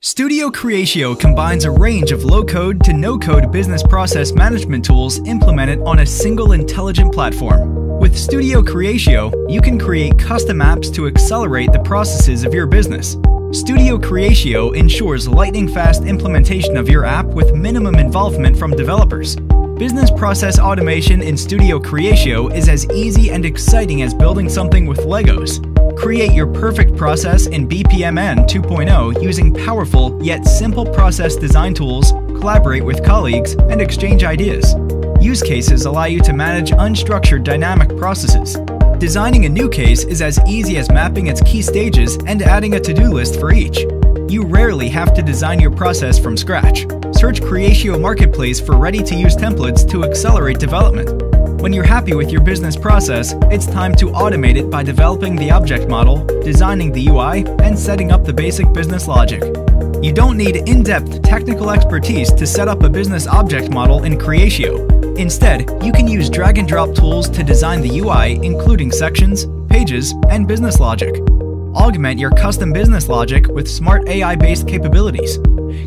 Studio Creatio combines a range of low-code to no-code business process management tools implemented on a single intelligent platform. With Studio Creatio, you can create custom apps to accelerate the processes of your business. Studio Creatio ensures lightning-fast implementation of your app with minimum involvement from developers. Business process automation in Studio Creatio is as easy and exciting as building something with Legos. Create your perfect process in BPMN 2.0 using powerful yet simple process design tools, collaborate with colleagues, and exchange ideas. Use cases allow you to manage unstructured dynamic processes. Designing a new case is as easy as mapping its key stages and adding a to-do list for each. You rarely have to design your process from scratch. Search Creatio Marketplace for ready-to-use templates to accelerate development. When you're happy with your business process, it's time to automate it by developing the object model, designing the UI, and setting up the basic business logic. You don't need in-depth technical expertise to set up a business object model in Creatio. Instead, you can use drag and drop tools to design the UI including sections, pages, and business logic. Augment your custom business logic with smart AI-based capabilities.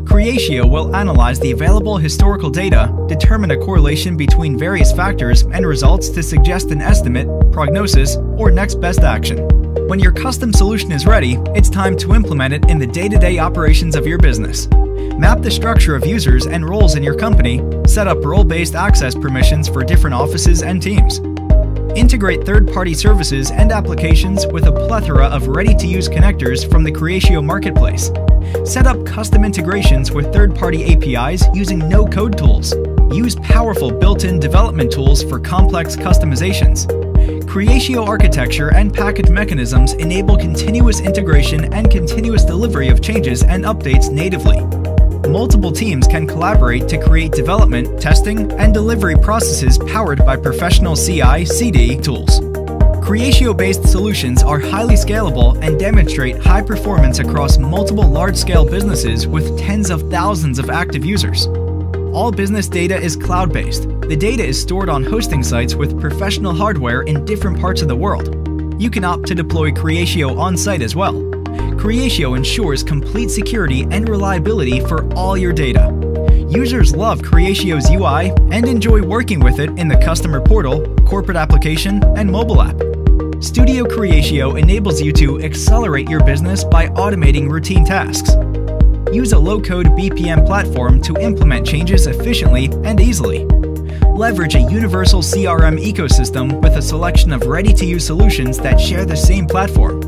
Creatio will analyze the available historical data, determine a correlation between various factors and results to suggest an estimate, prognosis, or next best action. When your custom solution is ready, it's time to implement it in the day-to-day operations of your business. Map the structure of users and roles in your company, set up role-based access permissions for different offices and teams. Integrate third-party services and applications with a plethora of ready-to-use connectors from the Creatio marketplace. Set up custom integrations with third-party APIs using no-code tools. Use powerful built-in development tools for complex customizations. Creatio architecture and package mechanisms enable continuous integration and continuous delivery of changes and updates natively multiple teams can collaborate to create development, testing, and delivery processes powered by professional CI CD tools. Creatio based solutions are highly scalable and demonstrate high performance across multiple large scale businesses with tens of thousands of active users. All business data is cloud based. The data is stored on hosting sites with professional hardware in different parts of the world. You can opt to deploy Creatio on site as well. Creatio ensures complete security and reliability for all your data. Users love Creatio's UI and enjoy working with it in the customer portal, corporate application, and mobile app. Studio Creatio enables you to accelerate your business by automating routine tasks. Use a low-code BPM platform to implement changes efficiently and easily. Leverage a universal CRM ecosystem with a selection of ready-to-use solutions that share the same platform.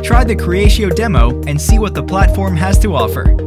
Try the Creatio demo and see what the platform has to offer.